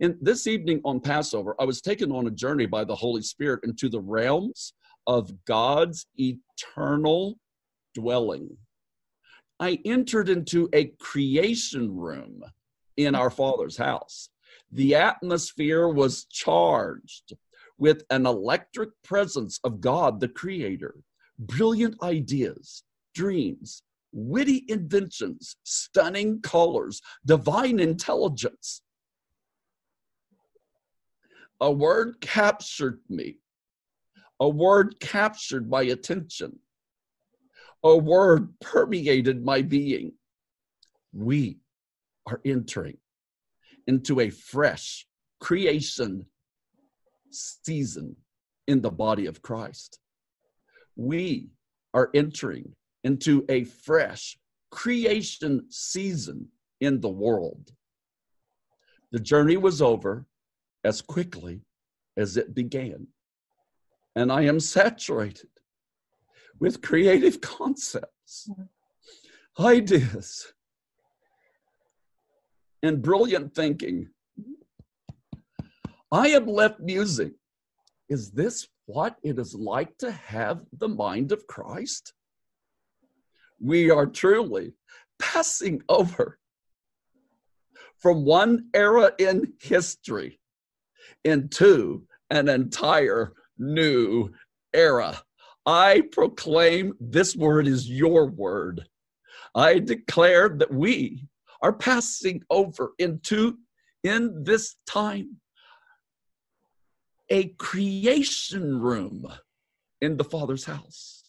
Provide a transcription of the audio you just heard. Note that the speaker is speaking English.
And this evening on Passover, I was taken on a journey by the Holy Spirit into the realms of God's eternal dwelling. I entered into a creation room in our Father's house. The atmosphere was charged with an electric presence of God, the Creator, brilliant ideas, dreams, witty inventions, stunning colors, divine intelligence. A word captured me. A word captured my attention. A word permeated my being. We are entering into a fresh creation season in the body of Christ. We are entering into a fresh creation season in the world. The journey was over as quickly as it began. And I am saturated with creative concepts, ideas, and brilliant thinking. I have left music. Is this what it is like to have the mind of Christ? We are truly passing over from one era in history into an entire new era. I proclaim this word is your word. I declare that we are passing over into, in this time, a creation room in the Father's house.